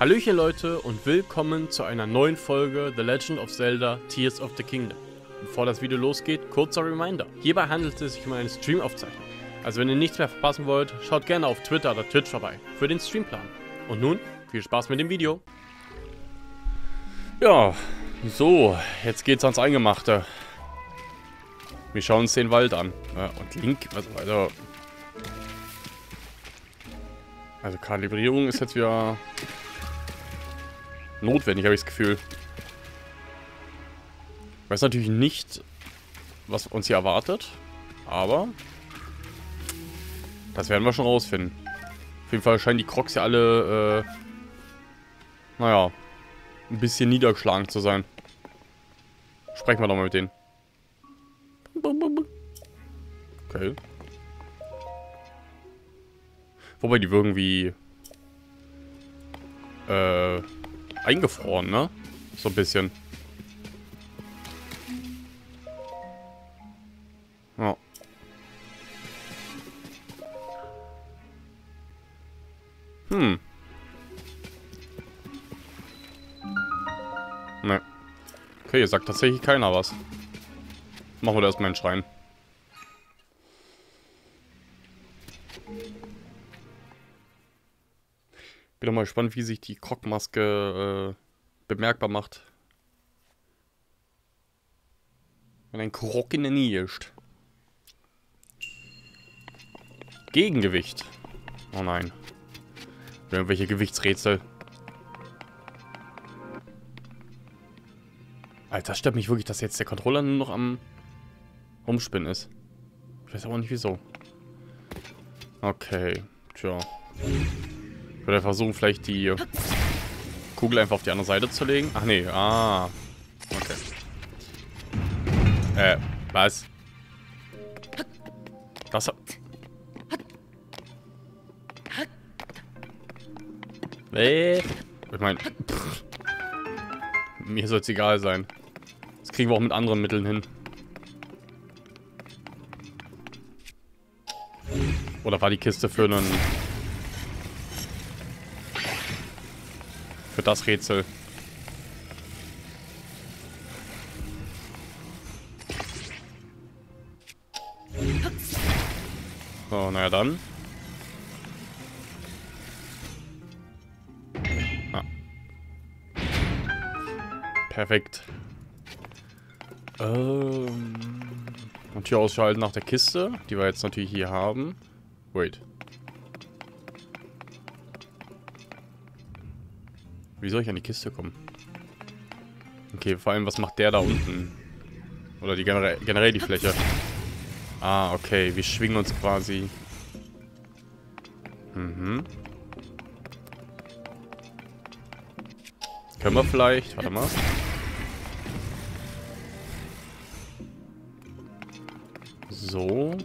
Hallöchen Leute und willkommen zu einer neuen Folge The Legend of Zelda Tears of the Kingdom. Bevor das Video losgeht, kurzer Reminder. Hierbei handelt es sich um eine Streamaufzeichnung. Also wenn ihr nichts mehr verpassen wollt, schaut gerne auf Twitter oder Twitch vorbei für den Streamplan. Und nun, viel Spaß mit dem Video. Ja, so, jetzt geht's ans Eingemachte. Wir schauen uns den Wald an. Und Link, also, also... Also Kalibrierung ist jetzt wieder notwendig, habe ich das Gefühl. Ich weiß natürlich nicht, was uns hier erwartet, aber das werden wir schon rausfinden. Auf jeden Fall scheinen die Crocs ja alle, äh, naja, ein bisschen niedergeschlagen zu sein. Sprechen wir doch mal mit denen. Okay. Wobei die wirken wie, äh, eingefroren, ne? So ein bisschen. Ja. Hm. Ne. Okay, sagt tatsächlich keiner was. Machen wir erstmal einen Schrein. Bin doch mal gespannt, wie sich die Krogmaske äh, bemerkbar macht. Wenn ein Krog in der Nähe ist. Gegengewicht. Oh nein. Irgendwelche Gewichtsrätsel. Alter, das stört mich wirklich, dass jetzt der Controller nur noch am Rumspinnen ist. Ich weiß aber nicht wieso. Okay. Tja. Würde versuchen, vielleicht die Kugel einfach auf die andere Seite zu legen. Ach nee, ah. Okay. Äh, was? Das... Äh, ich meine, mir soll es egal sein. Das kriegen wir auch mit anderen Mitteln hin. Oder war die Kiste für einen... das Rätsel? So, naja dann. Ah. Perfekt. Ähm... Und Tür ausschalten nach der Kiste, die wir jetzt natürlich hier haben. Wait. Wie soll ich an die Kiste kommen? Okay, vor allem, was macht der da unten? Oder die generell, generell die Fläche? Ah, okay. Wir schwingen uns quasi. Mhm. Können wir vielleicht... Warte mal. So.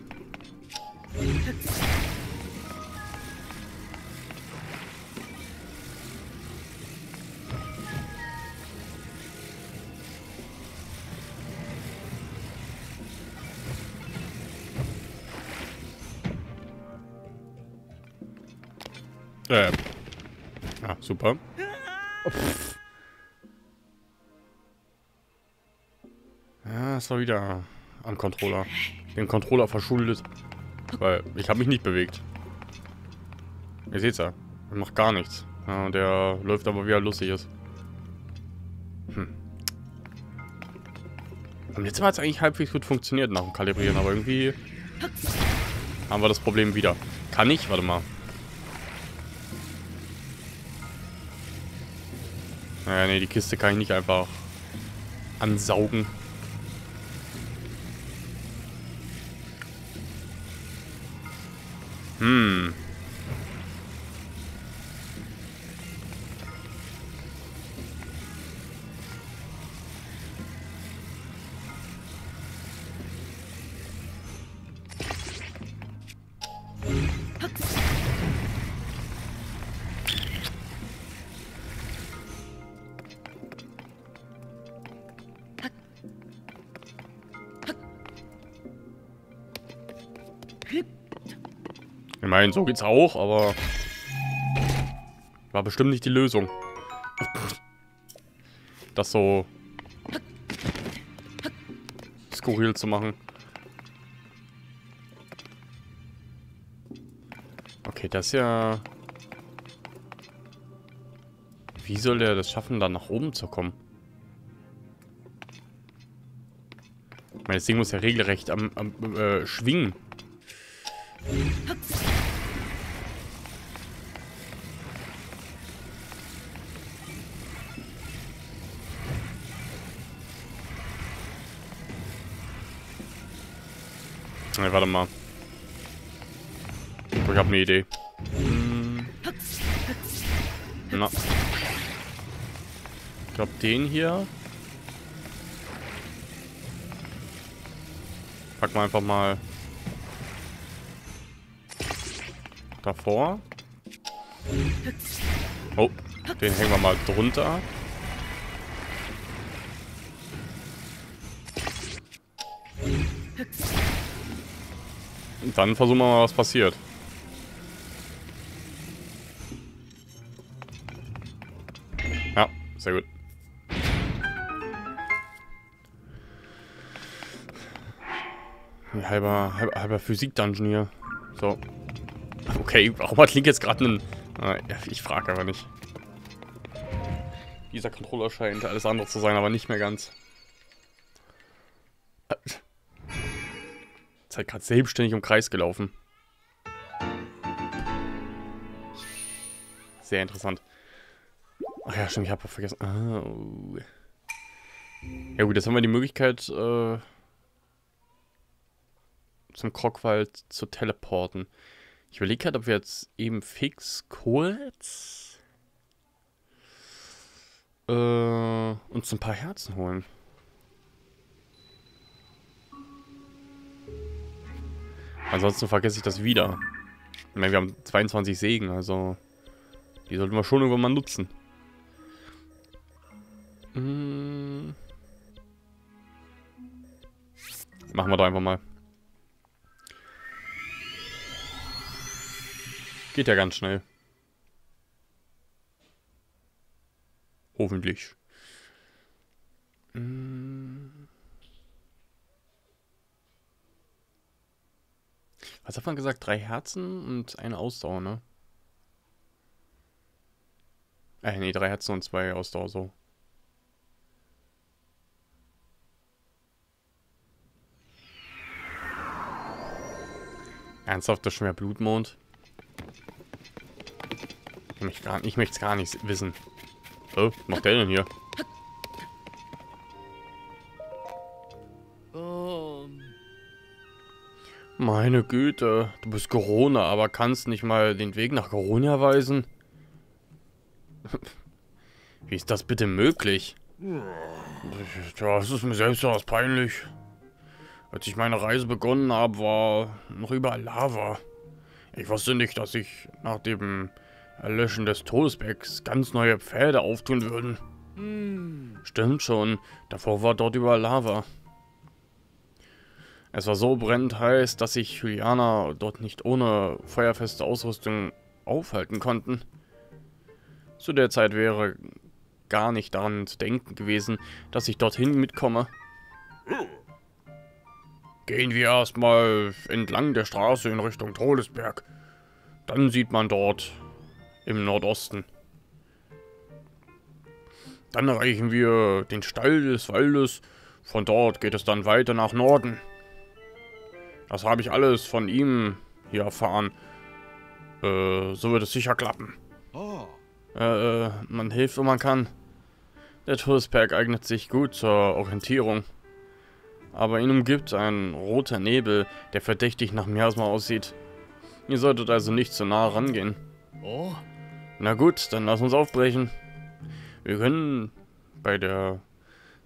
Äh. Ah, super. Ja, es war wieder am Controller. Den Controller verschuldet. Weil ich habe mich nicht bewegt. Ihr seht's ja. Er macht gar nichts. Ja, der läuft aber wie er lustig ist. Hm. Und jetzt hat es eigentlich halbwegs gut funktioniert nach dem Kalibrieren, aber irgendwie haben wir das Problem wieder. Kann ich? Warte mal. Naja, nee, die Kiste kann ich nicht einfach ansaugen. Hm. Meine, so geht's auch, aber... War bestimmt nicht die Lösung. Das so skurril zu machen. Okay, das ist ja... Wie soll der das schaffen, da nach oben zu kommen? Ich meine, das Ding muss ja regelrecht am, am äh, schwingen. Ne, warte mal. Ich habe eine Idee. Na. Ich glaube, den hier. Packen wir einfach mal davor. Oh, den hängen wir mal drunter. Dann versuchen wir mal, was passiert. Ja, sehr gut. Halber, halber, halber Physik-Dungeon hier. So. Okay, warum hat Link jetzt gerade einen... Ah, ich frage aber nicht. Dieser Controller scheint alles andere zu sein, aber nicht mehr ganz. Ist halt gerade selbstständig im Kreis gelaufen. Sehr interessant. Ach ja, stimmt, ich habe vergessen. Oh. Ja gut, jetzt haben wir die Möglichkeit, äh, zum Krogwald zu teleporten. Ich überlege gerade, ob wir jetzt eben fix kurz äh, uns ein paar Herzen holen. Ansonsten vergesse ich das wieder. Ich meine, wir haben 22 Segen, also die sollten wir schon irgendwann mal nutzen. Hm. Machen wir doch einfach mal. Geht ja ganz schnell. Hoffentlich. Hm. Was hat man gesagt? Drei Herzen und eine Ausdauer, ne? Äh, nee, drei Herzen und zwei Ausdauer, so. Ernsthaft, das ist schon mehr Blutmond? Ich möchte es gar nicht wissen. Oh, was macht der denn hier? Meine Güte, du bist Corona, aber kannst nicht mal den Weg nach Corona weisen? Wie ist das bitte möglich? Ja, es ist mir selbst etwas peinlich. Als ich meine Reise begonnen habe, war noch überall Lava. Ich wusste nicht, dass sich nach dem Erlöschen des Todesbergs ganz neue Pfade auftun würden. Hm. Stimmt schon, davor war dort überall Lava. Es war so brennend heiß, dass sich Juliana dort nicht ohne feuerfeste Ausrüstung aufhalten konnten. Zu der Zeit wäre gar nicht daran zu denken gewesen, dass ich dorthin mitkomme. Gehen wir erstmal entlang der Straße in Richtung Todesberg. Dann sieht man dort im Nordosten. Dann erreichen wir den Stall des Waldes. Von dort geht es dann weiter nach Norden. Das habe ich alles von ihm hier erfahren. Äh, so wird es sicher klappen. Oh. Äh, man hilft, wo man kann. Der Todesberg eignet sich gut zur Orientierung. Aber ihn umgibt ein roter Nebel, der verdächtig nach Miasma aussieht. Ihr solltet also nicht zu nah rangehen. Oh. Na gut, dann lass uns aufbrechen. Wir können bei der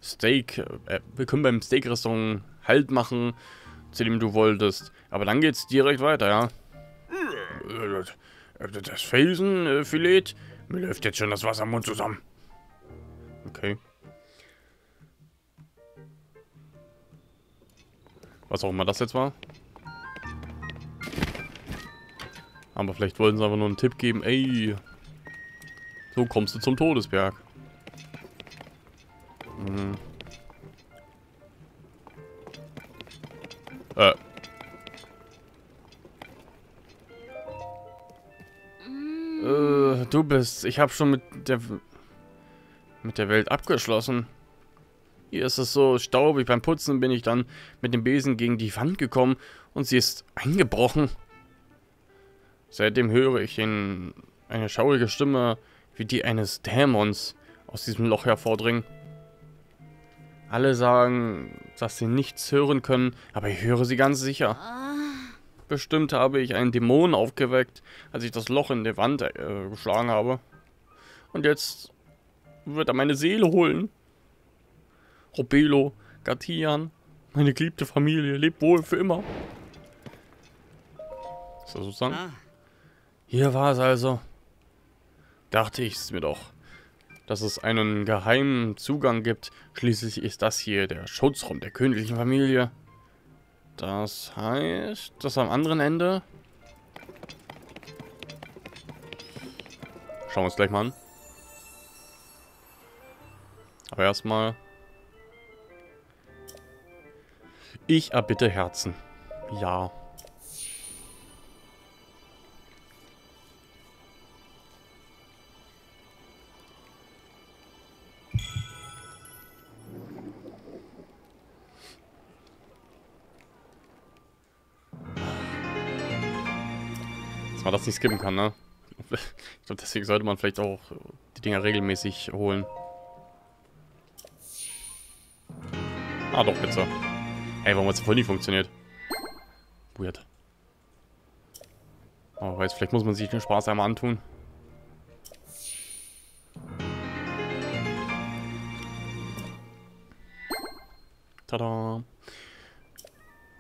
Steak, äh, wir können beim Steak-Restaurant Halt machen zu dem du wolltest. Aber dann geht's direkt weiter, ja? Das Felsenfilet? Mir läuft jetzt schon das Wasser im Mund zusammen. Okay. Was auch immer das jetzt war. Aber vielleicht wollten sie einfach nur einen Tipp geben. Ey. So kommst du zum Todesberg. Hm. Du bist. Ich habe schon mit der mit der Welt abgeschlossen. Hier ist es so staubig. Beim Putzen bin ich dann mit dem Besen gegen die Wand gekommen und sie ist eingebrochen. Seitdem höre ich in eine schaurige Stimme wie die eines Dämons aus diesem Loch hervordringen. Alle sagen, dass sie nichts hören können, aber ich höre sie ganz sicher. Bestimmt habe ich einen Dämon aufgeweckt, als ich das Loch in der Wand äh, geschlagen habe. Und jetzt wird er meine Seele holen. Robelo, Gatian, meine geliebte Familie, lebt wohl für immer. Ist das sozusagen? Ah. Hier war es also. Dachte ich es mir doch. Dass es einen geheimen Zugang gibt. Schließlich ist das hier der Schutzraum der königlichen Familie. Das heißt, das am anderen Ende... Schauen wir uns gleich mal an. Aber erstmal... Ich erbitte Herzen. Ja. Man das nicht skippen kann, ne? Ich glaube, deswegen sollte man vielleicht auch die Dinger regelmäßig holen. Ah, doch, so. Ey, warum hat es voll nicht funktioniert? Weird. Oh, weiß, vielleicht muss man sich den Spaß einmal antun. Tada.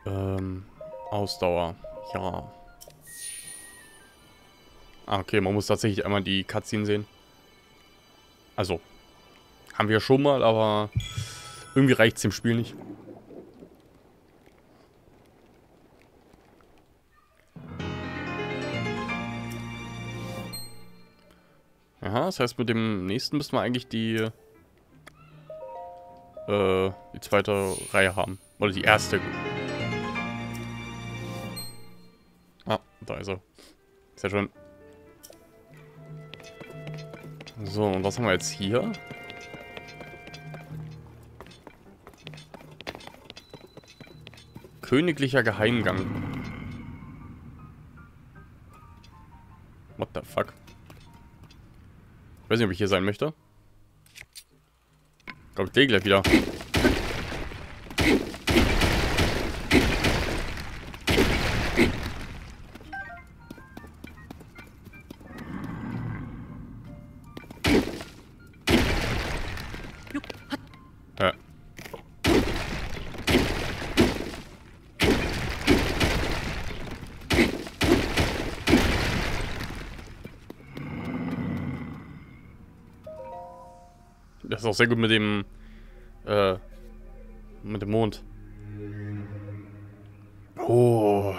Ähm, Ausdauer. Ja. Ah, okay, man muss tatsächlich einmal die Cutscene sehen. Also, haben wir schon mal, aber irgendwie reicht es dem Spiel nicht. Aha, das heißt, mit dem nächsten müssen wir eigentlich die, äh, die zweite Reihe haben. Oder die erste. Ah, da ist er. Sehr schön. So, und was haben wir jetzt hier? Königlicher Geheimgang. What the fuck? Ich weiß nicht, ob ich hier sein möchte. Ich glaube, ich gleich wieder. Sehr gut mit dem, äh, mit dem Mond. Oh,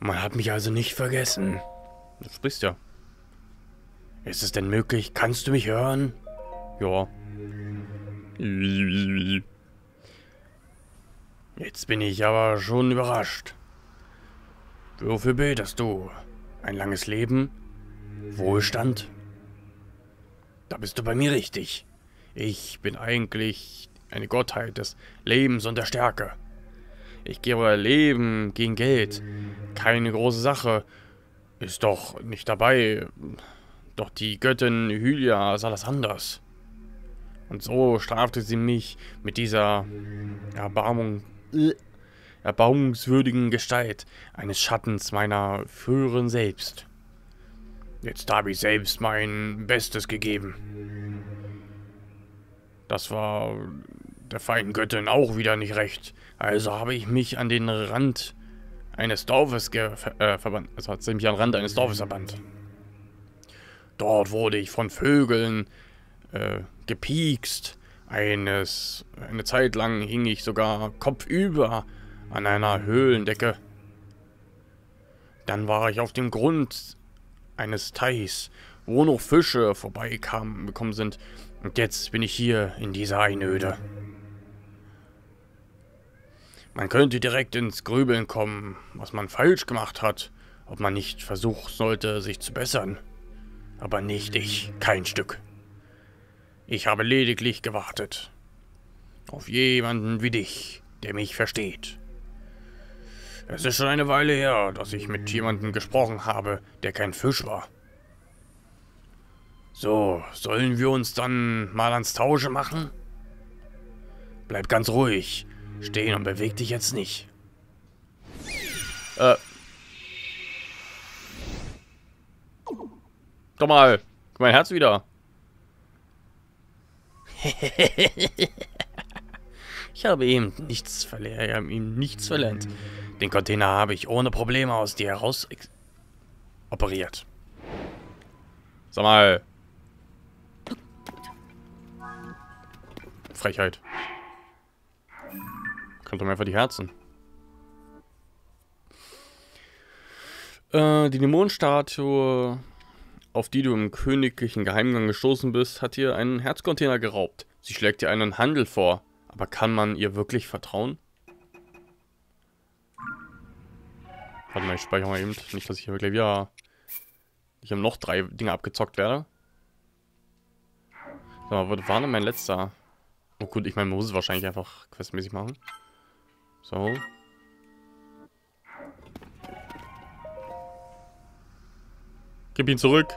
man hat mich also nicht vergessen. Du sprichst ja. Ist es denn möglich? Kannst du mich hören? Ja. Jetzt bin ich aber schon überrascht. Wofür betest du? Ein langes Leben? Wohlstand? Da bist du bei mir richtig. Ich bin eigentlich eine Gottheit des Lebens und der Stärke. Ich gebe Leben gegen Geld. Keine große Sache. Ist doch nicht dabei. Doch die Göttin Hylia sah das anders. Und so strafte sie mich mit dieser Erbarmung, erbarmungswürdigen Gestalt eines Schattens meiner früheren Selbst. Jetzt habe ich selbst mein Bestes gegeben. Das war der feinen Göttin auch wieder nicht recht. Also habe ich mich an den Rand eines Dorfes äh, verbannt. Also hat sie mich an den Rand eines Dorfes verbannt. Dort wurde ich von Vögeln äh, gepiekst. Eines, eine Zeit lang hing ich sogar kopfüber an einer Höhlendecke. Dann war ich auf dem Grund eines Teichs wo noch Fische vorbeikamen gekommen sind. Und jetzt bin ich hier in dieser Einöde. Man könnte direkt ins Grübeln kommen, was man falsch gemacht hat, ob man nicht versuchen sollte, sich zu bessern. Aber nicht ich, kein Stück. Ich habe lediglich gewartet. Auf jemanden wie dich, der mich versteht. Es ist schon eine Weile her, dass ich mit jemandem gesprochen habe, der kein Fisch war. So, sollen wir uns dann mal ans Tausche machen? Bleib ganz ruhig. Stehen und beweg dich jetzt nicht. Äh. Komm mal. Mein Herz wieder. ich habe ihm nichts verlernt. Ich habe ihm nichts verlernt. Den Container habe ich ohne Probleme aus dir heraus operiert. Sag mal. Frechheit. Kommt doch einfach die Herzen. Äh, die Dämonenstatue, auf die du im königlichen Geheimgang gestoßen bist, hat dir einen Herzcontainer geraubt. Sie schlägt dir einen Handel vor. Aber kann man ihr wirklich vertrauen? Warte mal, ich speichere mal eben. Nicht, dass ich hier gleich wieder... Ich habe noch drei Dinge abgezockt werde. So, was war denn mein letzter? Oh gut, ich meine, man muss es wahrscheinlich einfach questmäßig machen. So. Gib ihn zurück.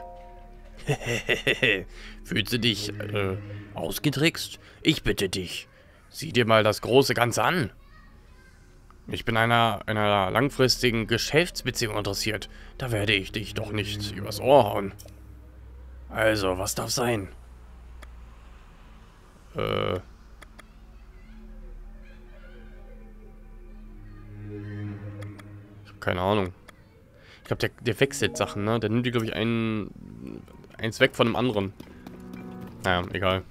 Fühlst du dich äh, ausgetrickst? Ich bitte dich. Sieh dir mal das große Ganze an. Ich bin einer, einer langfristigen Geschäftsbeziehung interessiert. Da werde ich dich doch nicht übers Ohr hauen. Also, was darf sein? Äh... keine Ahnung. Ich glaube, der, der wechselt Sachen, ne? Der nimmt die, glaube ich, ein, eins weg von dem anderen. Naja, egal.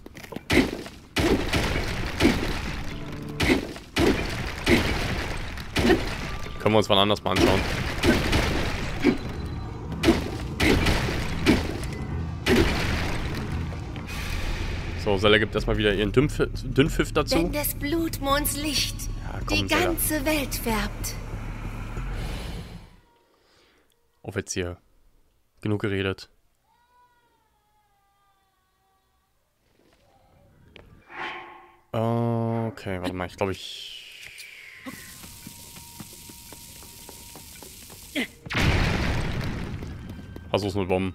Können wir uns mal anders mal anschauen. So, Sella gibt erstmal wieder ihren Dünnpf Dünnpfiff dazu. Wenn des Blutmonds Licht ja, komm, die ganze. Welt färbt. Offizier. Genug geredet. Okay, warte mal, ich glaube ich... Versuch's mit Bomben.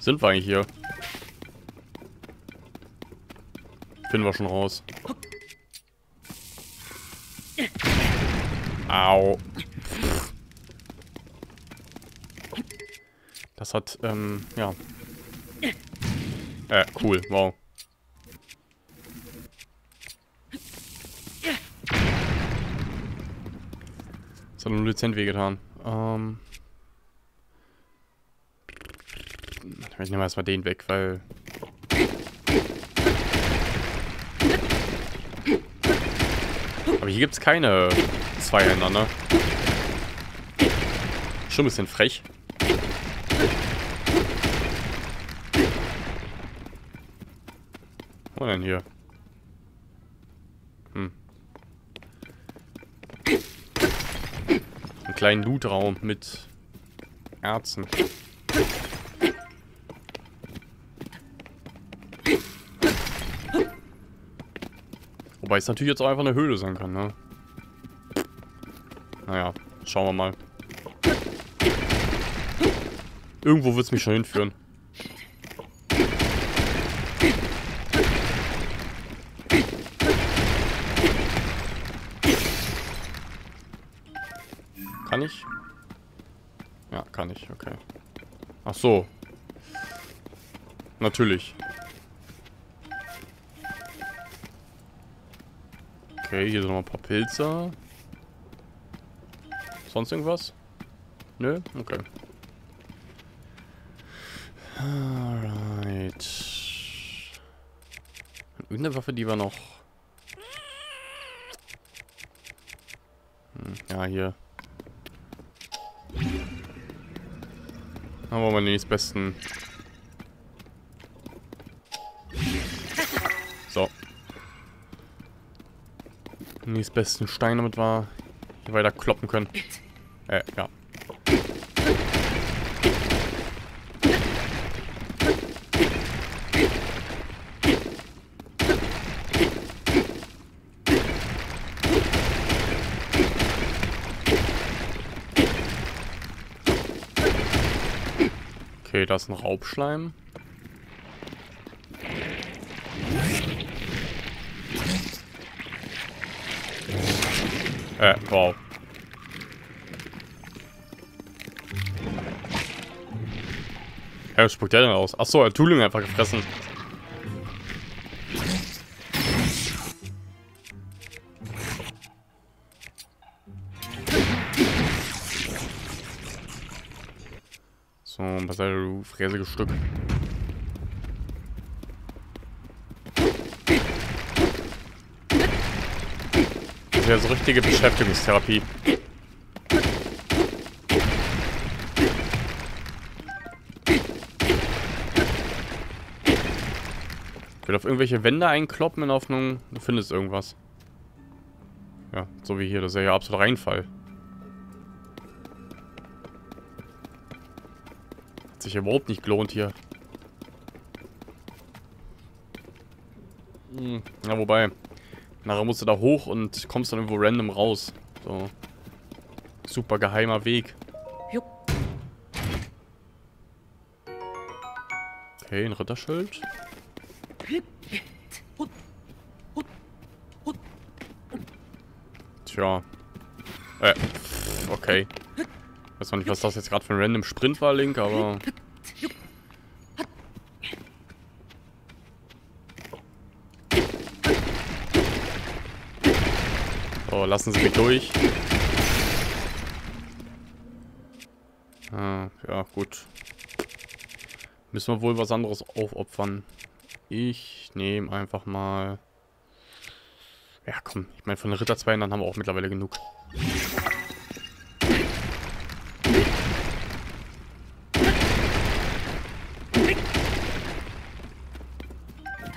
Sind wir eigentlich hier? Finden wir schon raus. Au. Das hat, ähm, ja. Äh, cool, wow. Das hat nur dezent wehgetan. Ähm. Ich nehme erstmal den weg, weil Aber hier gibt es keine Zweihänder, ne? Schon ein bisschen frech. Was denn hier? Hm. Einen kleinen Lootraum mit Erzen. Wobei es natürlich jetzt auch einfach eine Höhle sein kann, ne? Naja, schauen wir mal. Irgendwo wird es mich schon hinführen. Kann ich? Ja, kann ich, okay. Ach so. Natürlich. Okay, hier sind noch ein paar Pilze. Sonst irgendwas? Nö? Okay. Alright. Irgendeine Waffe, die war noch... Hm, ja, hier. Wollen wir den nächstbesten. So. Den nächstbesten Stein, damit wir hier weiter kloppen können. Äh, ja. Okay, da ist ein Raubschleim. Äh, wow. Ja, spuckt der denn aus? Achso, er hat Tooling einfach gefressen. So, was sei du fräsiges Stück. Das ist ja so richtige Beschäftigungstherapie. Irgendwelche Wände einkloppen in Hoffnung, du findest irgendwas. Ja, so wie hier, das ist ja absolut Reinfall. Hat sich überhaupt nicht gelohnt hier. Hm, ja, wobei, nachher musst du da hoch und kommst dann irgendwo random raus. So. Super geheimer Weg. Okay, ein Ritterschild. Tja. Äh, okay. Weiß noch nicht, was das jetzt gerade für ein random Sprint war, Link, aber... So, lassen Sie mich durch. Ah, ja, gut. Müssen wir wohl was anderes aufopfern. Ich nehme einfach mal... Ja, komm. Ich meine, von den Ritterzweigen dann haben wir auch mittlerweile genug.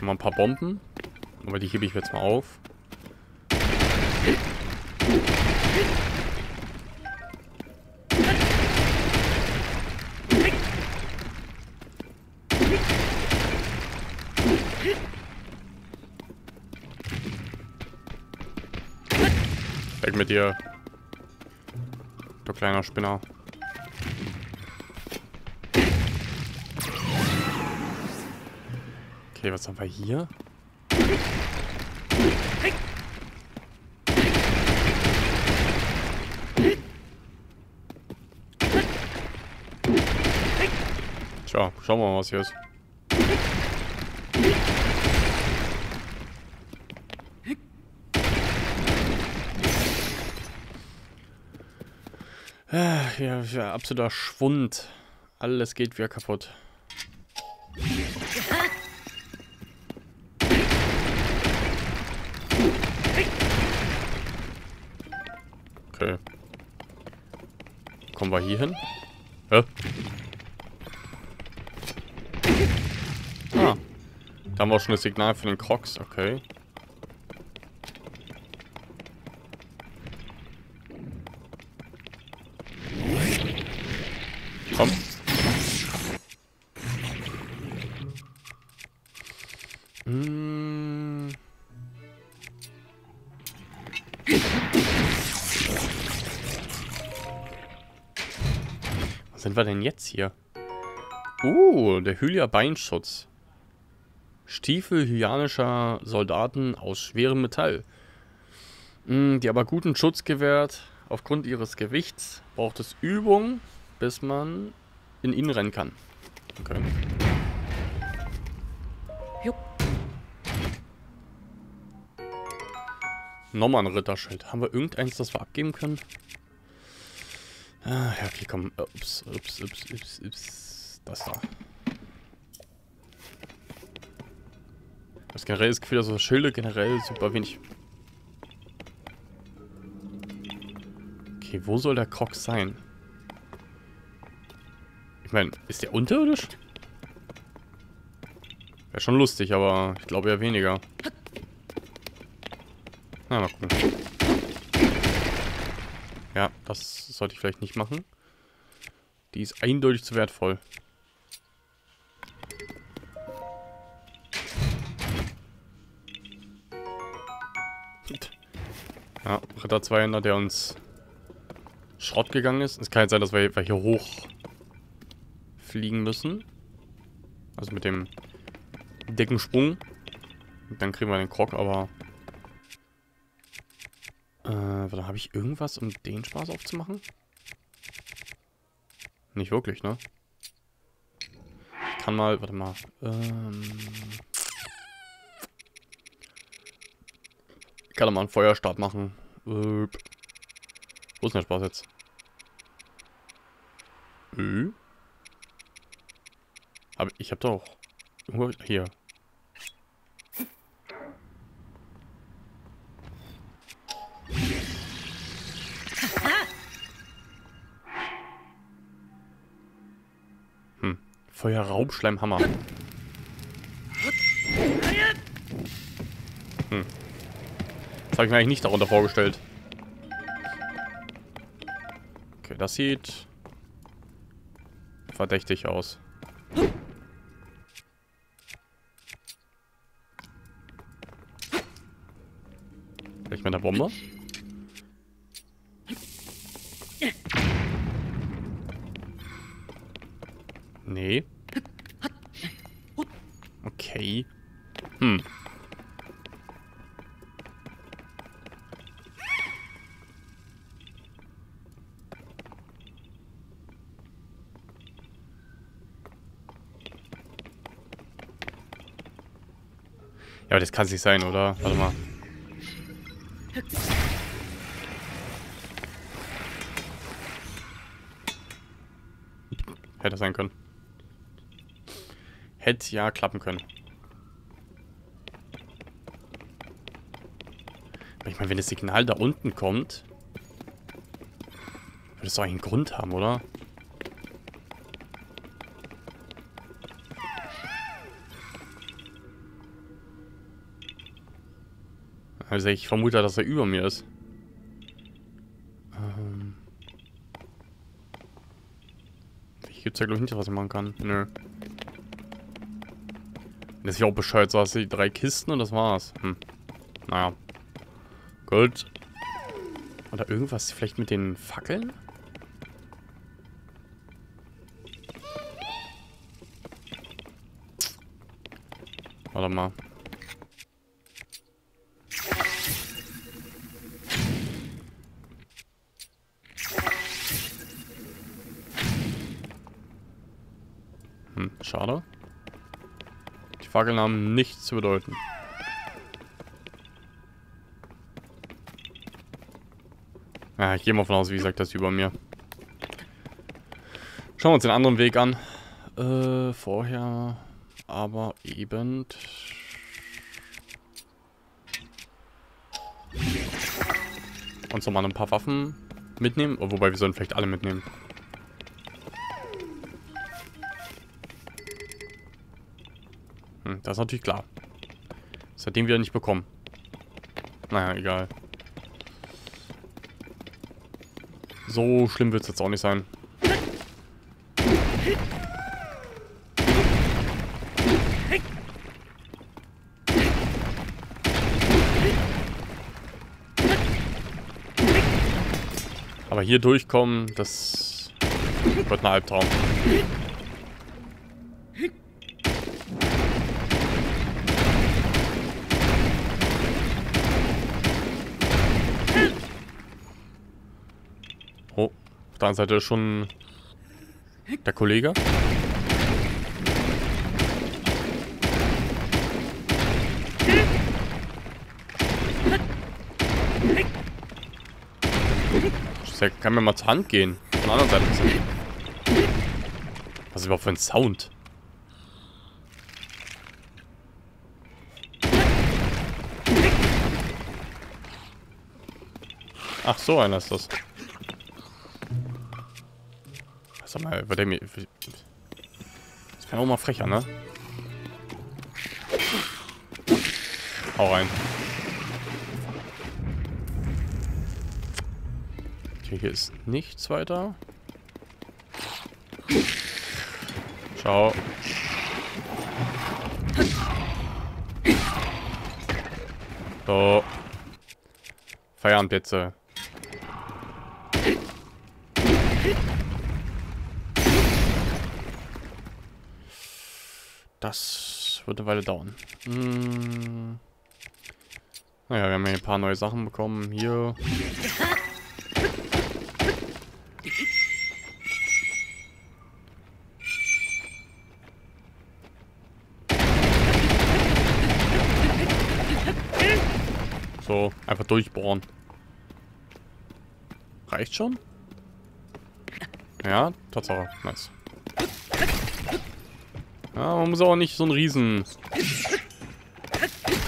Mal ein paar Bomben. Aber die hebe ich jetzt mal auf. Dir. Du kleiner Spinner. Okay, was haben wir hier? Tja, schauen wir mal, was hier ist. Ah, ja, ja, absoluter Schwund. Alles geht wieder kaputt. Okay. Kommen wir hier hin? Hä? Ah. Da haben wir schon das Signal für den Crocs, okay. Hier? Uh, der Hylia Beinschutz. Stiefel hyanischer Soldaten aus schwerem Metall. Hm, die aber guten Schutz gewährt. Aufgrund ihres Gewichts braucht es Übung, bis man in ihn rennen kann. Okay. Nochmal ein Ritterschild. Haben wir irgendeins, das wir abgeben können? Ah, ja, okay, komm. Ups, ups, ups, ups, ups. Das da. Das generell das Gefühl, dass so Schilde generell super wenig. Okay, wo soll der Krog sein? Ich meine, ist der unterirdisch? Wäre schon lustig, aber ich glaube eher weniger. Na, mal gucken. Ja, das sollte ich vielleicht nicht machen. Die ist eindeutig zu wertvoll. Ja, Ritter 200, der uns Schrott gegangen ist. Es kann jetzt sein, dass wir hier hoch fliegen müssen. Also mit dem dicken Sprung. Und dann kriegen wir den Krog, aber... Äh, warte, habe ich irgendwas, um den Spaß aufzumachen? Nicht wirklich, ne? Ich kann mal, warte mal. Ähm... Ich kann mal einen Feuerstart machen. Wo ist denn der Spaß jetzt? Äh? Aber ich hab doch... Hier. Hm. Feuer, Raubschleim, Hammer. Hm. Das habe ich mir eigentlich nicht darunter vorgestellt. Okay, das sieht verdächtig aus. Vielleicht mit einer Bombe? Ja, das kann es nicht sein, oder? Warte mal. Hätte sein können. Hätte ja klappen können. Ich meine, wenn das Signal da unten kommt, würde es doch einen Grund haben, oder? Also ich vermute, dass er über mir ist. Ähm. Hier gibt es ja glaube ich nicht, was ich machen kann. Nö. Das ist ja auch bescheuert. So hast du die drei Kisten und das war's. Hm. Naja. Gut. Oder irgendwas vielleicht mit den Fackeln? Warte mal. Hm, schade. Die Fackeln haben nichts zu bedeuten. Ja, ich gehe mal von aus, wie gesagt, das ist über mir. Schauen wir uns den anderen Weg an. Äh, vorher aber eben... Uns nochmal ein paar Waffen mitnehmen. Wobei, wir sollen vielleicht alle mitnehmen. Das ist natürlich klar. Seitdem wir nicht bekommen. Naja, egal. So schlimm wird es jetzt auch nicht sein. Aber hier durchkommen, das wird ein Albtraum. Der anderen Seite schon der Kollege. Der kann mir mal zur Hand gehen. Von der anderen Seite. Was ist überhaupt für ein Sound? Ach, so einer ist das. Sag mal, wird der mir... Das wäre auch mal frecher, ne? Hau rein. Okay, hier ist nichts weiter. Ciao. So. Feierabend jetzt. Das wird eine Weile dauern. Hm. Naja, wir haben hier ein paar neue Sachen bekommen. Hier. So, einfach durchbohren. Reicht schon? Ja, Tatsache. Nice. Ja, man muss auch nicht so ein riesen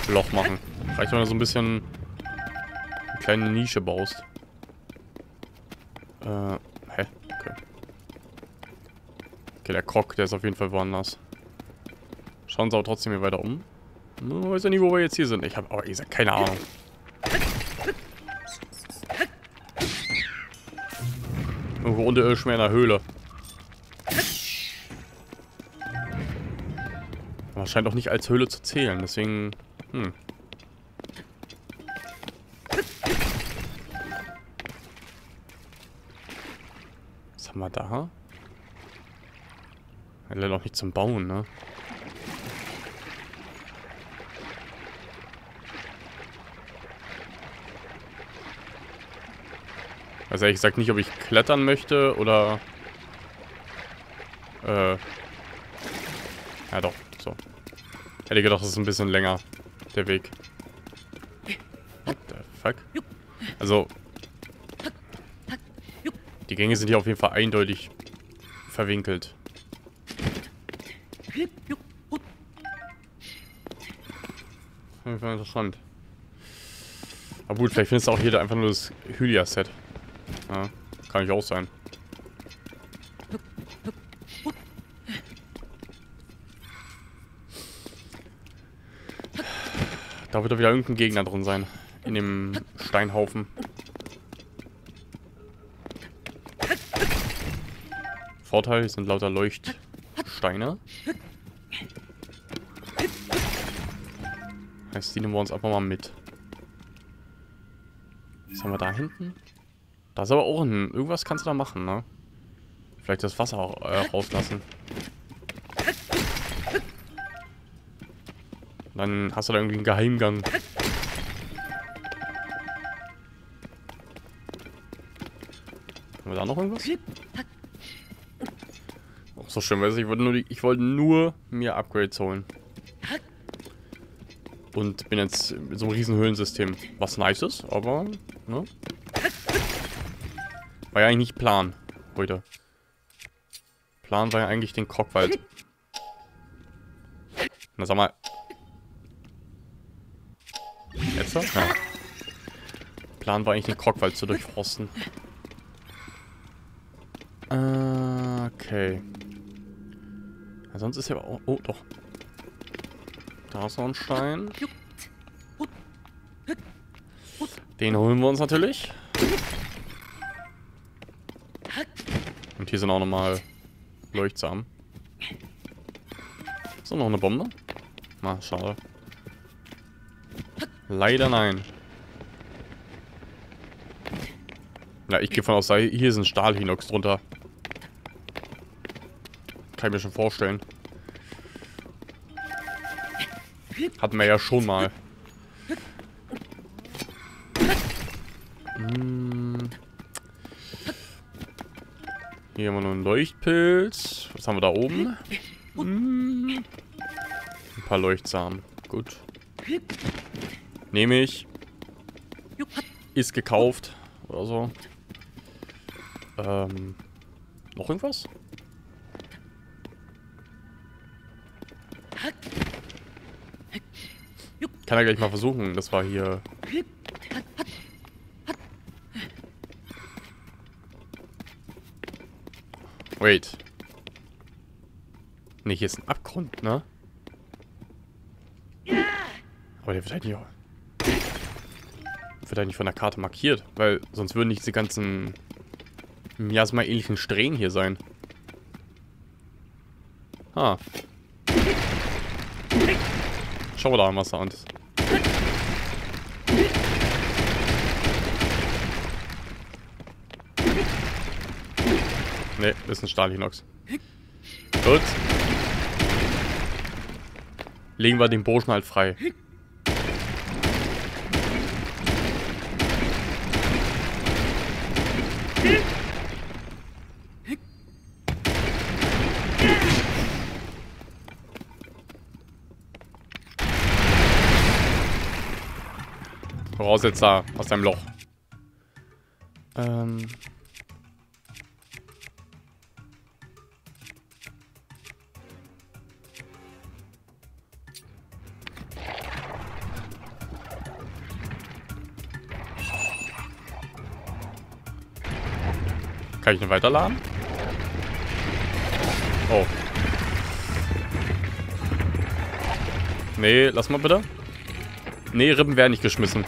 Loch machen. Reicht, wenn du so ein bisschen eine kleine Nische baust. Äh, hä? Okay. Okay, der Krog, der ist auf jeden Fall woanders. Schauen Sie aber trotzdem hier weiter um. Ich weiß ja nicht, wo wir jetzt hier sind. Ich habe aber, wie gesagt, keine Ahnung. Irgendwo unterirdisch mehr in der Höhle. Scheint auch nicht als Höhle zu zählen, deswegen... Hm. Was haben wir da? Leider noch nicht zum Bauen, ne? Also ehrlich gesagt nicht, ob ich klettern möchte oder... Äh... Ja doch. Hätte gedacht, das ist ein bisschen länger, der Weg. What the fuck? Also... Die Gänge sind hier auf jeden Fall eindeutig verwinkelt. Auf jeden Fall interessant. Aber gut, vielleicht findest du auch hier einfach nur das Hylia-Set. Ja, kann ich auch sein. Da wird doch wieder irgendein Gegner drin sein. In dem Steinhaufen. Vorteil, sind lauter Leuchtsteine. Heißt, die nehmen wir uns einfach mal mit. Was haben wir da hinten? Da ist aber auch ein... Irgendwas kannst du da machen, ne? Vielleicht das Wasser auch, äh, rauslassen. Dann hast du da irgendwie einen Geheimgang. Haben wir da noch irgendwas? Auch so schön, weil ich wollte nur, ich wollte nur mir Upgrades holen. Und bin jetzt mit so einem riesen Höhlensystem. Was nice ist, aber, ne? War ja eigentlich nicht Plan heute. Plan war ja eigentlich den Krogwald. Na sag mal. Jetzt? Ja. Plan war eigentlich den Krogwald zu durchforsten. Äh, okay. Ja, sonst ist ja auch... Oh, doch. Da ist noch ein Stein. Den holen wir uns natürlich. Und hier sind auch nochmal Leuchtsamen. Ist noch eine Bombe? Na, ah, schade. Leider nein. Ja, ich gehe von aus, hier ist ein Stahlhinox drunter. Kann ich mir schon vorstellen. Hatten wir ja schon mal. Hm. Hier haben wir noch einen Leuchtpilz. Was haben wir da oben? Hm. Ein paar Leuchtsamen. Gut. Nehme ich. Ist gekauft. Oder so. Ähm. Noch irgendwas? Kann er gleich mal versuchen. Das war hier Wait. Ne, hier ist ein Abgrund, ne? Aber der wird halt nicht... Wird halt nicht von der Karte markiert. Weil sonst würden nicht diese ganzen... Miasma-ähnlichen Strähnen hier sein. Ah. Schau da mal Sound ist. Ne, das ist ein Stahlinox. Gut. Legen wir den Burschen halt frei. Voraussetzer aus deinem Loch. Ähm... Kann ich ihn weiterladen? Oh. Nee, lass mal bitte. Nee, Rippen werden nicht geschmissen.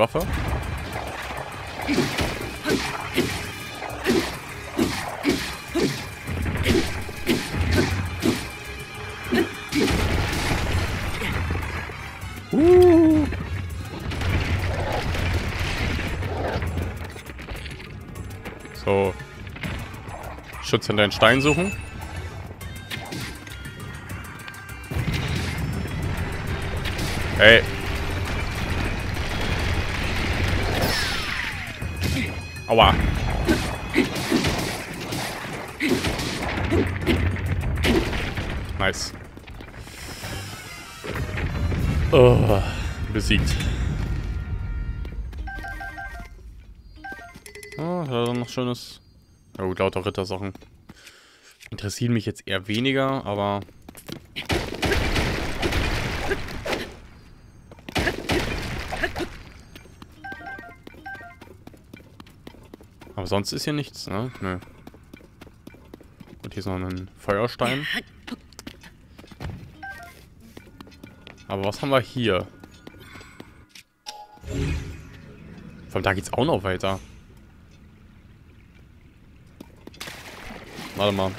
Waffe. So. Schutz hinter den Stein suchen. Hey. Schönes... Ja gut, lauter Rittersachen. Interessieren mich jetzt eher weniger, aber... Aber sonst ist hier nichts, ne? Nö. Gut, hier ist noch ein Feuerstein. Aber was haben wir hier? Von da geht's auch noch weiter. Warte mal.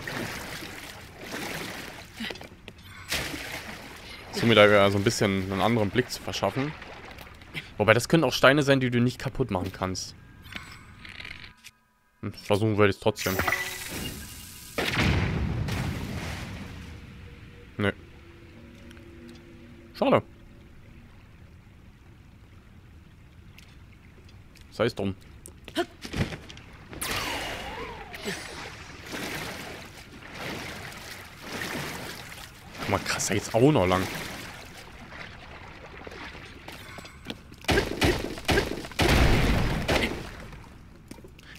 Um mir da so ein bisschen einen anderen Blick zu verschaffen. Wobei, das können auch Steine sein, die du nicht kaputt machen kannst. Hm, versuchen ich es trotzdem. Nö. Schade. Sei es drum. Guck mal, krass, da geht's auch noch lang.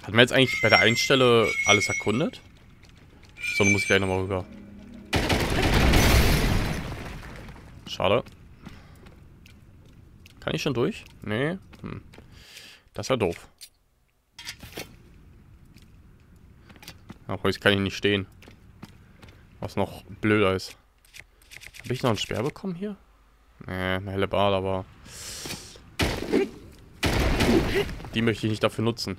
Hatten wir jetzt eigentlich bei der einen alles erkundet? So, dann muss ich gleich nochmal rüber. Schade. Kann ich schon durch? Nee. Hm. Das ist ja doof. Obwohl, jetzt kann ich nicht stehen. Was noch blöder ist. Habe ich noch einen Speer bekommen hier? Nee, eine helle Bade, aber... Die möchte ich nicht dafür nutzen.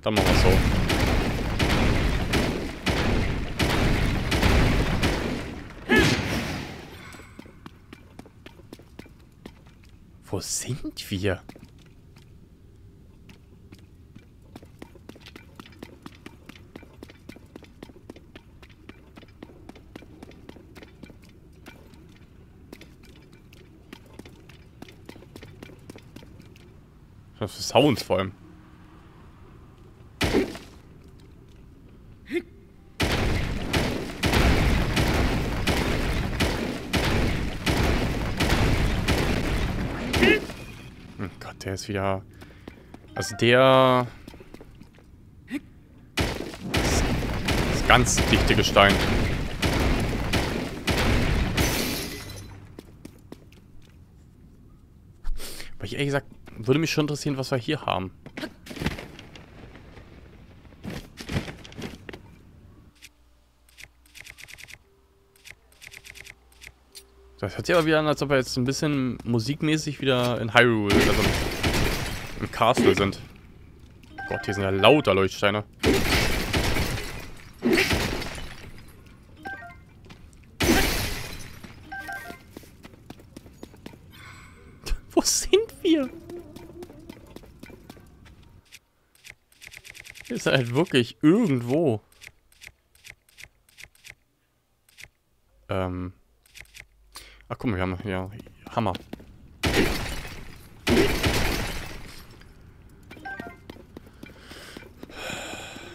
Dann machen wir es so. Wo sind wir? Was für Sounds vor allem. Oh Gott, der ist wieder... Also der... Ist, ist ganz dichte Gestein. Aber ich ehrlich gesagt, würde mich schon interessieren, was wir hier haben. Das hört sich aber wieder an, als ob wir jetzt ein bisschen musikmäßig wieder in Hyrule, also im Castle sind. Gott, hier sind ja lauter Leuchtsteine. Ist halt wirklich irgendwo. Ähm. Ach guck mal, wir haben ja Hammer.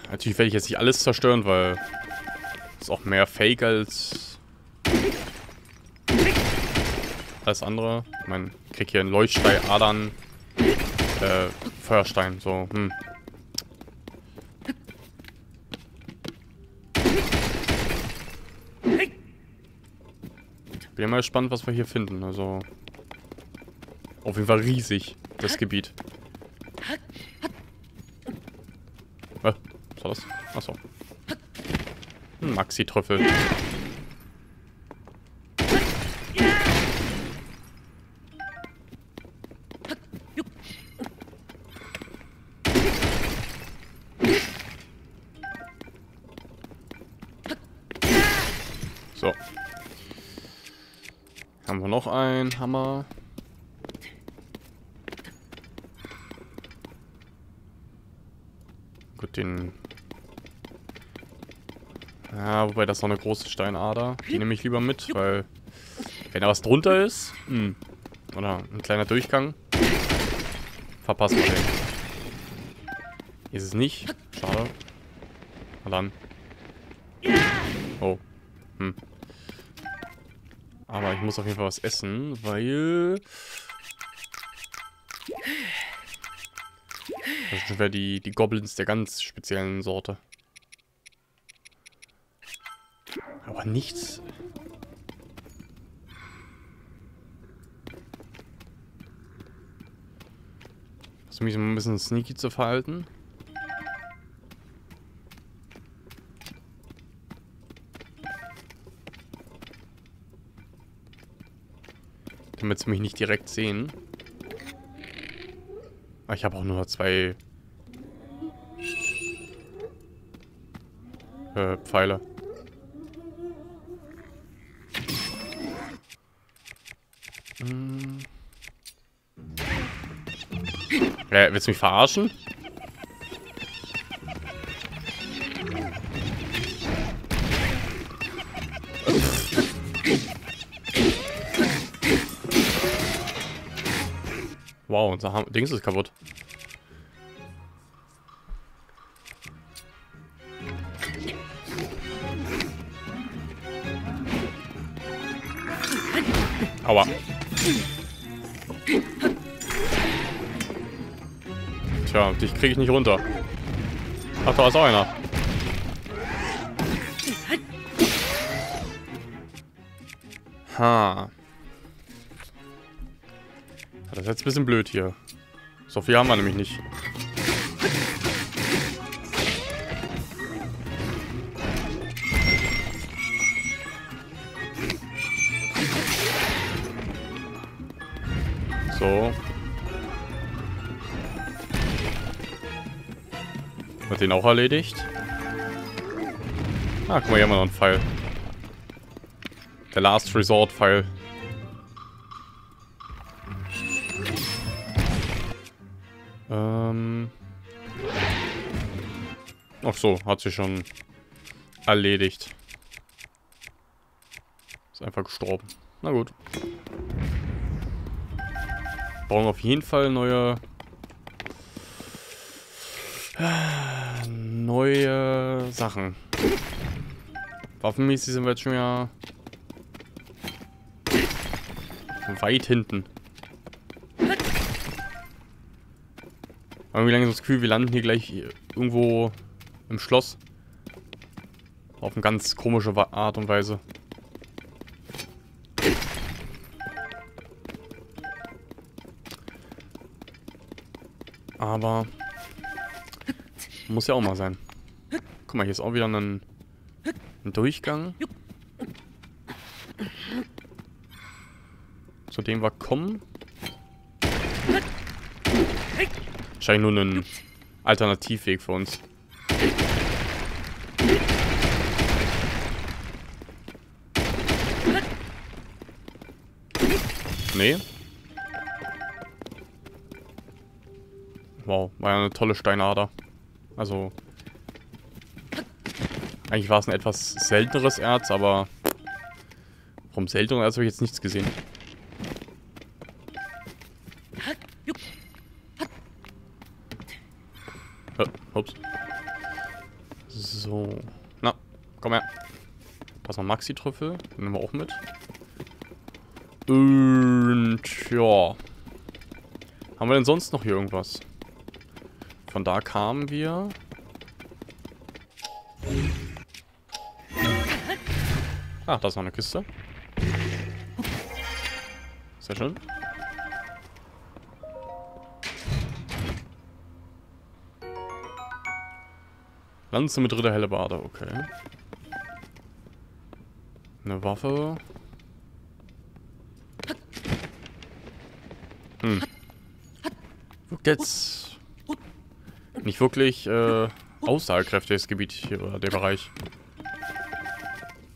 Natürlich werde ich jetzt nicht alles zerstören, weil ist auch mehr Fake als alles andere. Ich meine, ich krieg hier einen Leuchtstein, Adern, äh, Feuerstein, so, hm. Bin ja mal gespannt, was wir hier finden. Also, auf jeden Fall riesig, das Gebiet. Äh, was war das? Achso. Ein Maxi-Trüffel. So. Haben wir noch einen Hammer. Gut, den... Ja, wobei das ist noch eine große Steinader. Die nehme ich lieber mit, weil... Wenn da was drunter ist... Mh, hm, oder ein kleiner Durchgang... Verpassen wir den. Ist es nicht. Schade. Na dann. Oh. Hm. Aber ich muss auf jeden Fall was essen, weil... Das sind ja die, die Goblins der ganz speziellen Sorte. Aber nichts... Versuche mich so ein bisschen sneaky zu verhalten. Damit sie mich nicht direkt sehen. Ah, ich habe auch nur zwei äh, Pfeile. Hm. Äh, willst du mich verarschen? Unser Ham Dings ist kaputt. Aua. Tja, dich kriege ich nicht runter. Ach, da ist auch einer. Ha. Das ist jetzt ein bisschen blöd hier. So viel haben wir nämlich nicht. So. Wird den auch erledigt? Ah, guck mal, hier haben wir noch einen Pfeil. Der Last Resort Pfeil. Ach so, hat sich schon erledigt. Ist einfach gestorben. Na gut. Brauchen auf jeden Fall neue... Neue Sachen. Waffenmäßig sind wir jetzt schon ja... Weit hinten. Irgendwie lange so das Gefühl, wir landen hier gleich irgendwo im Schloss. Auf eine ganz komische Art und Weise. Aber muss ja auch mal sein. Guck mal, hier ist auch wieder ein, ein Durchgang. Zu dem wir kommen. Wahrscheinlich nur ein Alternativweg für uns. Nee. Wow, war ja eine tolle Steinader. Also... Eigentlich war es ein etwas selteneres Erz, aber... Vom seltenen Erz habe ich jetzt nichts gesehen. Noch Maxi-Trüffel. Nehmen wir auch mit. Und ja. Haben wir denn sonst noch hier irgendwas? Von da kamen wir. Ach, da ist noch eine Kiste. Sehr schön. Lanze mit Ritter Hellebarde, okay. Eine Waffe. Hm. Wirkt jetzt nicht wirklich äh, aussagekräftiges Gebiet hier, oder der Bereich.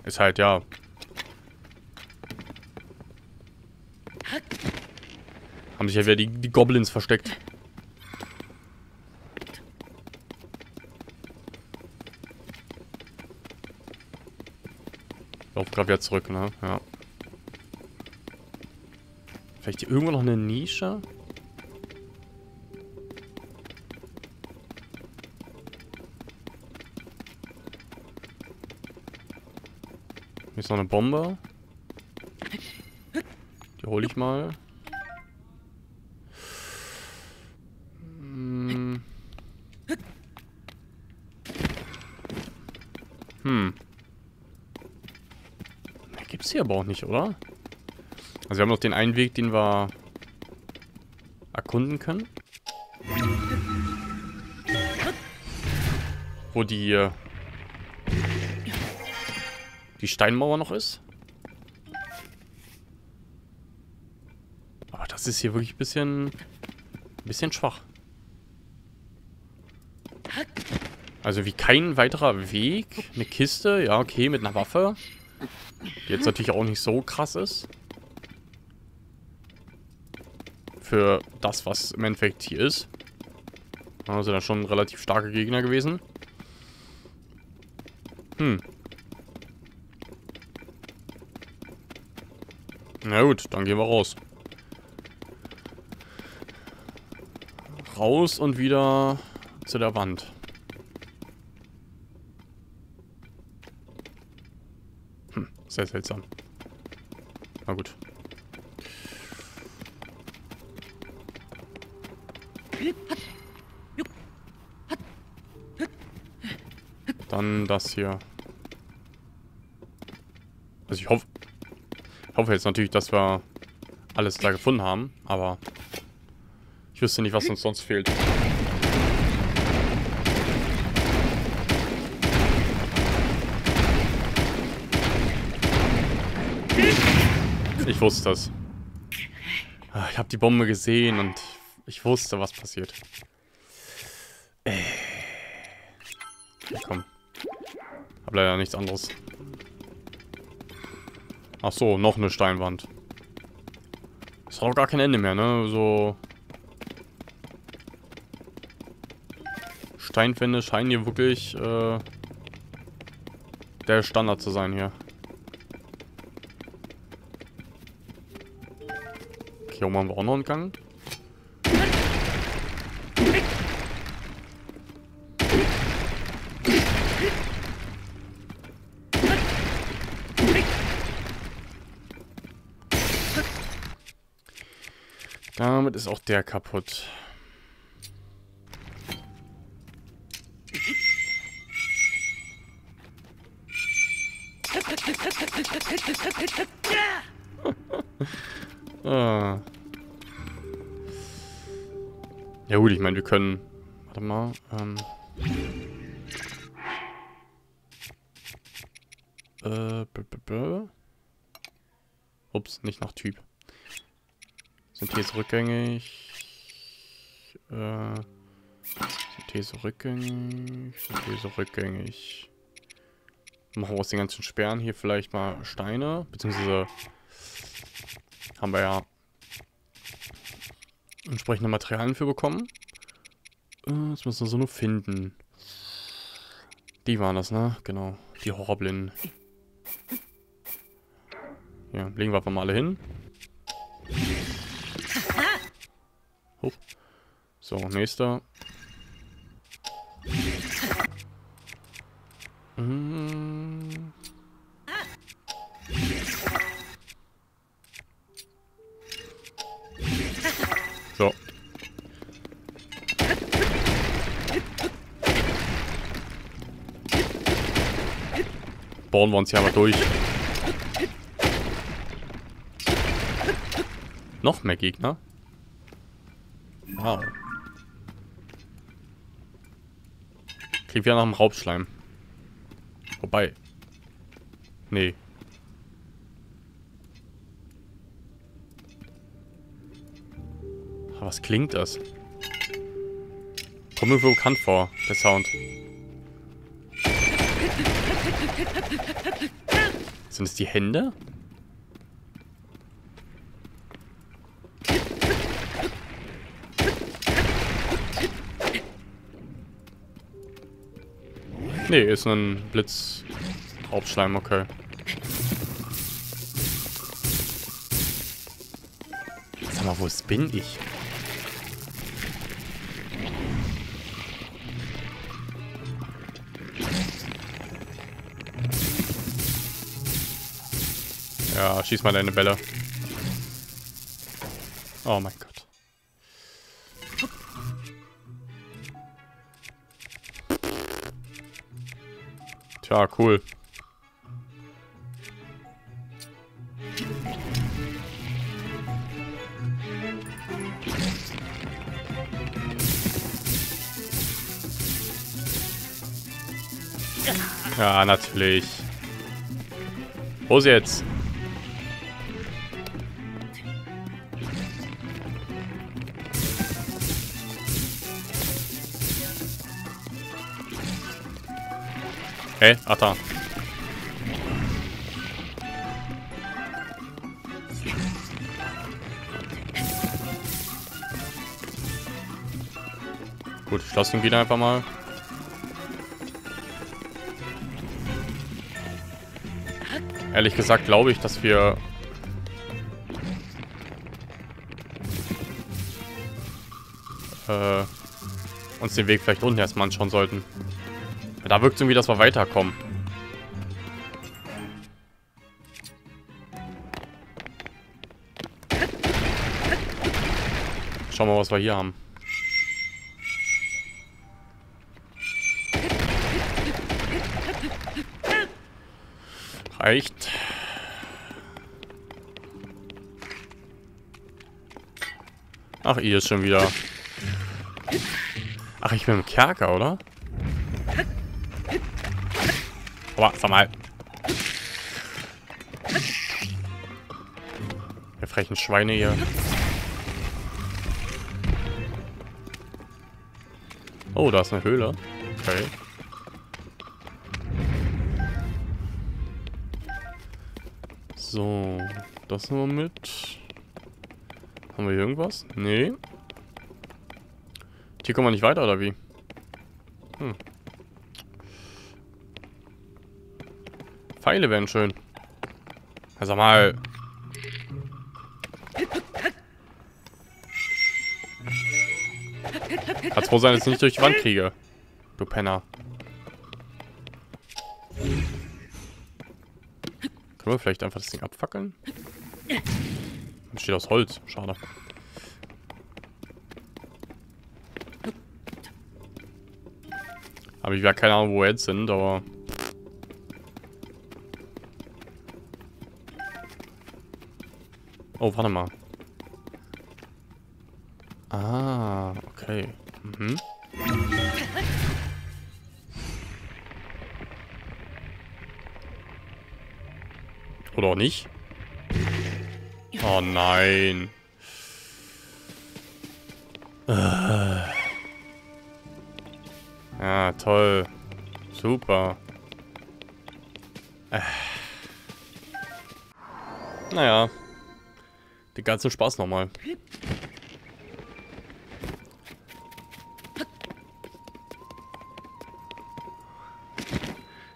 Ist halt, ja. Haben sich ja wieder die, die Goblins versteckt. Lauf gerade wieder zurück, ne? Ja. Vielleicht hier irgendwo noch eine Nische? Hier ist noch eine Bombe. Die hole ich mal. Hm. Hm. Hier aber auch nicht, oder? Also wir haben noch den einen Weg, den wir erkunden können. Wo die äh, die Steinmauer noch ist. Aber das ist hier wirklich ein bisschen ein bisschen schwach. Also wie kein weiterer Weg. Eine Kiste, ja okay, mit einer Waffe. Die jetzt natürlich auch nicht so krass ist für das, was im Endeffekt hier ist. Da schon relativ starke Gegner gewesen. Hm. Na gut, dann gehen wir raus. Raus und wieder zu der Wand. Hm, sehr seltsam. Na gut. Dann das hier. Also ich hoffe, hoffe jetzt natürlich, dass wir alles da gefunden haben, aber ich wüsste nicht, was uns sonst fehlt. Ich wusste. Ah, ich habe die Bombe gesehen und ich wusste, was passiert. Äh. Komm. Hab leider nichts anderes. Ach so, noch eine Steinwand. Ist auch gar kein Ende mehr, ne? So... Steinwände scheinen hier wirklich äh, der Standard zu sein hier. Okay, oben haben wir auch noch einen Gang. Damit ist auch der kaputt. ah. Ja gut, ich meine, wir können... Warte mal. Ähm... Äh, b -b -b Ups, nicht nach Typ. Synthese rückgängig. Äh, Synthese rückgängig. Synthese rückgängig. Machen wir aus den ganzen Sperren hier vielleicht mal Steine. Beziehungsweise haben wir ja entsprechende Materialien für bekommen. Äh, jetzt müssen wir so nur finden. Die waren das, ne? Genau. Die Horrorblinden. Ja, legen wir einfach mal alle hin. Hoch. So, nächster. Hm. Bauen wir uns hier aber durch. Noch mehr Gegner? Wow. Klingt wieder nach einem Raubschleim. Wobei. Nee. Was klingt das? Kommt mir bekannt vor, der Sound. Sind es die Hände? Nee, ist ein Blitz. Hauptschleim, okay. Sag mal, wo bin ich? Ja, schieß mal deine Bälle. Oh mein Gott. Tja, cool. Ja, natürlich. Wo ist jetzt? Ach da. Gut, ich lasse ihn wieder einfach mal. Ehrlich gesagt glaube ich, dass wir... Äh, uns den Weg vielleicht unten erstmal anschauen sollten. Da wirkt es irgendwie, dass wir weiterkommen. Schauen wir mal, was wir hier haben. Reicht. Ach, ihr ist schon wieder... Ach, ich bin im Kerker, oder? Aua, sag mal. Wir frechen Schweine hier. Oh, da ist eine Höhle. Okay. So, das nur mit. Haben wir hier irgendwas? Nee. Hier kommen wir nicht weiter, oder wie? Pfeile wären schön. Also mal. Kann's froh sein, dass ich nicht durch die Wand kriege. Du Penner. Können wir vielleicht einfach das Ding abfackeln? Besteht aus Holz. Schade. Habe ich ja keine Ahnung, wo wir jetzt sind, aber... Oh, warte mal. Ah, okay. Mhm. Oder auch nicht? Oh nein. Ja, toll. Super. Äh. Naja. Den ganzen Spaß nochmal.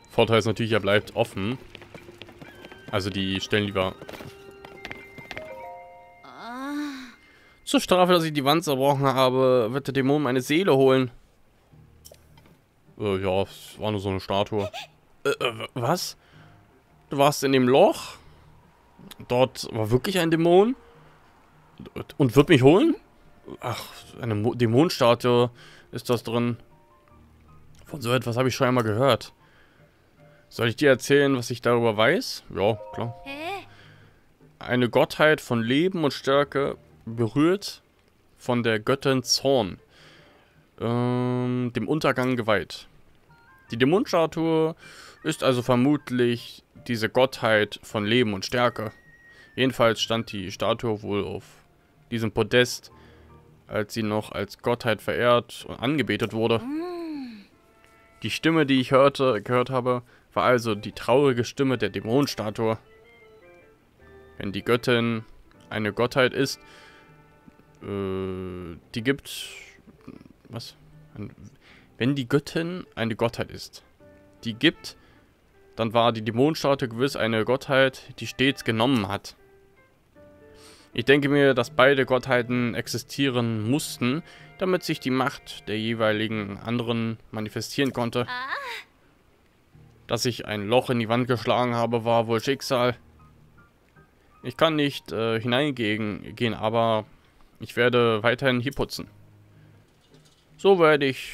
Vorteil ist natürlich, er bleibt offen. Also die Stellen, die wir... Zur Strafe, dass ich die Wand zerbrochen habe, wird der Dämon meine Seele holen. Äh, ja, es war nur so eine Statue. Äh, äh, was? Du warst in dem Loch? Dort war wirklich ein Dämon? Und wird mich holen? Ach, eine Mo Dämonenstatue ist das drin. Von so etwas habe ich schon einmal gehört. Soll ich dir erzählen, was ich darüber weiß? Ja, klar. Eine Gottheit von Leben und Stärke berührt von der Göttin Zorn, ähm, dem Untergang geweiht. Die Dämonenstatue ist also vermutlich diese Gottheit von Leben und Stärke. Jedenfalls stand die Statue wohl auf diesem Podest, als sie noch als Gottheit verehrt und angebetet wurde. Die Stimme, die ich hörte, gehört habe, war also die traurige Stimme der Dämonenstatue. Wenn die Göttin eine Gottheit ist, äh, die gibt... Was? Wenn die Göttin eine Gottheit ist, die gibt, dann war die Dämonenstatue gewiss eine Gottheit, die stets genommen hat. Ich denke mir, dass beide Gottheiten existieren mussten, damit sich die Macht der jeweiligen anderen manifestieren konnte. Dass ich ein Loch in die Wand geschlagen habe, war wohl Schicksal. Ich kann nicht äh, hineingehen, gehen, aber ich werde weiterhin hier putzen. So werde ich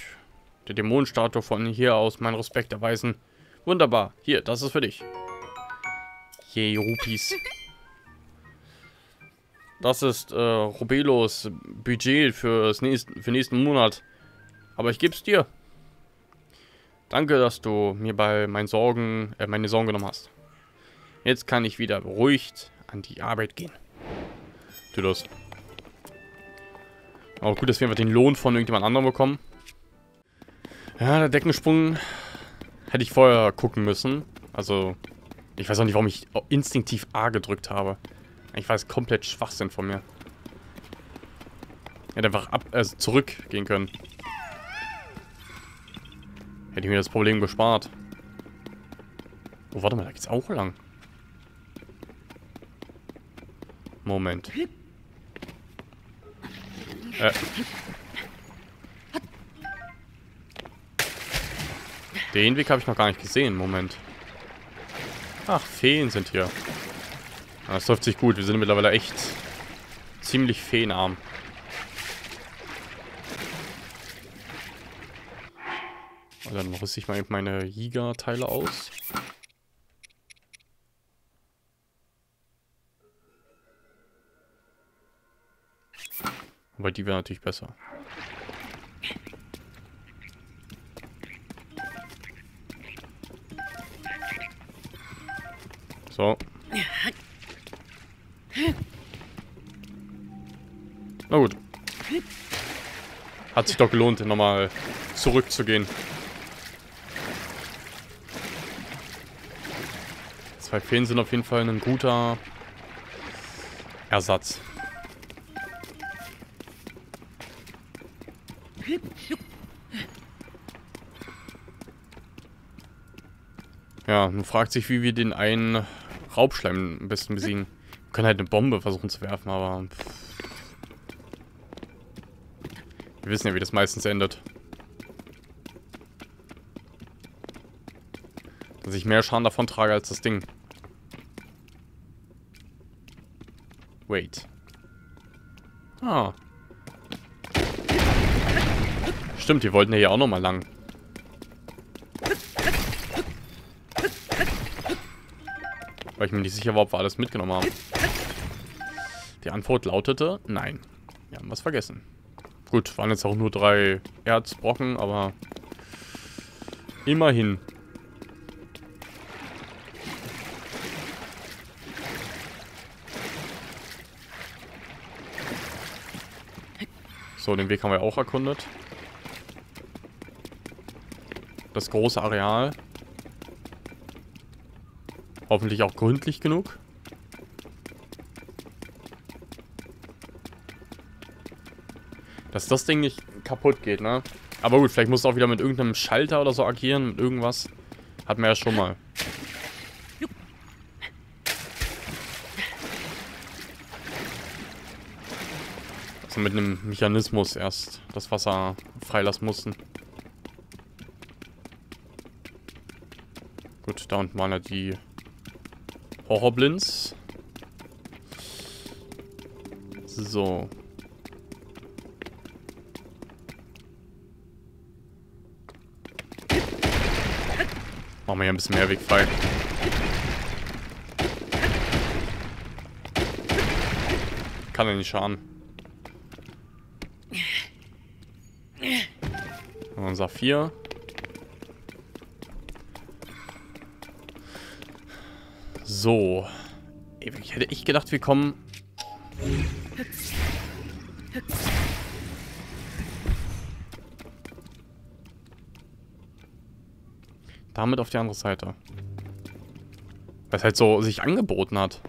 der Dämonenstatue von hier aus meinen Respekt erweisen. Wunderbar. Hier, das ist für dich. Je, Rupies. Das ist äh, Robelos Budget fürs nächsten, für nächsten Monat. Aber ich gebe es dir. Danke, dass du mir bei meinen Sorgen, äh, meine Sorgen genommen hast. Jetzt kann ich wieder beruhigt an die Arbeit gehen. Das. Aber gut, dass wir einfach den Lohn von irgendjemand anderem bekommen. Ja, der Deckensprung hätte ich vorher gucken müssen. Also, ich weiß auch nicht, warum ich instinktiv A gedrückt habe. Ich weiß, komplett Schwachsinn von mir. Hätte einfach ab, also zurückgehen können. Hätte ich mir das Problem gespart. Oh, warte mal, da geht's auch lang. Moment. Äh. Den Weg habe ich noch gar nicht gesehen. Moment. Ach, Feen sind hier. Das läuft sich gut. Wir sind mittlerweile echt ziemlich feenarm. Und dann rüste ich mal eben meine Jäger-Teile aus. Aber die wäre natürlich besser. So. Na gut. Hat sich doch gelohnt, nochmal zurückzugehen. Zwei Feen sind auf jeden Fall ein guter Ersatz. Ja, nun fragt sich, wie wir den einen Raubschleim am besten besiegen. Wir können halt eine Bombe versuchen zu werfen, aber... Wir wissen ja, wie das meistens endet. Dass ich mehr Schaden davon trage als das Ding. Wait. Ah. Stimmt, die wollten ja hier auch nochmal lang. Weil ich mir nicht sicher war, ob wir alles mitgenommen haben. Die Antwort lautete nein. Wir haben was vergessen. Gut, waren jetzt auch nur drei Erzbrocken, aber immerhin. So, den Weg haben wir auch erkundet. Das große Areal. Hoffentlich auch gründlich genug. Dass das Ding nicht kaputt geht, ne? Aber gut, vielleicht muss es auch wieder mit irgendeinem Schalter oder so agieren, mit irgendwas. Hatten wir ja schon mal. Also mit einem Mechanismus erst das Wasser freilassen mussten. Gut, da unten waren ja die Horrorblinds. So. Machen wir hier ein bisschen mehr Weg frei. Kann ja nicht schaden. Und Saphir. So. Ich hätte ich gedacht, wir kommen... Damit auf die andere Seite. Weil es halt so sich angeboten hat.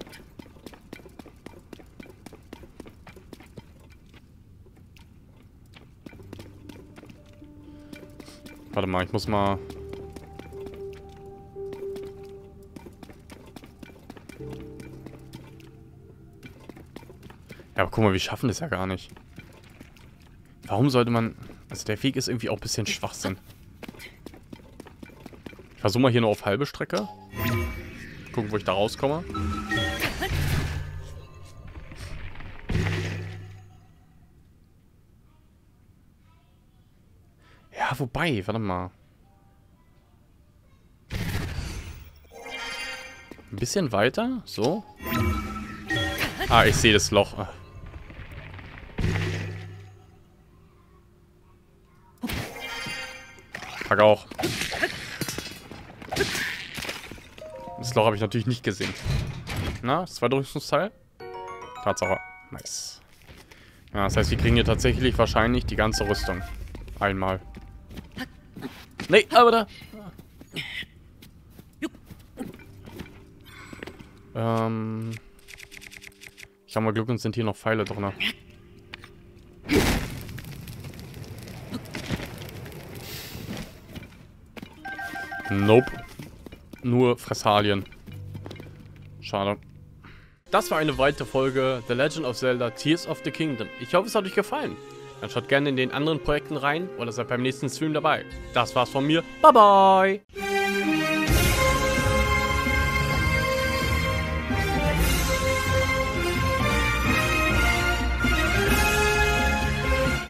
Warte mal, ich muss mal... Ja, aber guck mal, wir schaffen das ja gar nicht. Warum sollte man... Also der Weg ist irgendwie auch ein bisschen Schwachsinn. Versuche mal hier nur auf halbe Strecke. Gucken, wo ich da rauskomme. Ja, wobei, warte mal. Ein bisschen weiter, so. Ah, ich sehe das Loch. Ah. Fuck auch. Das Loch habe ich natürlich nicht gesehen. Na, das zweite Rüstungsteil? Tatsache. Nice. Ja, das heißt, wir kriegen hier tatsächlich wahrscheinlich die ganze Rüstung. Einmal. Nee, aber da. Ähm. Ich habe mal Glück und sind hier noch Pfeile drin. Nope. Nur Fressalien. Schade. Das war eine weitere Folge The Legend of Zelda Tears of the Kingdom. Ich hoffe, es hat euch gefallen. Dann schaut gerne in den anderen Projekten rein oder seid beim nächsten Stream dabei. Das war's von mir. Bye bye!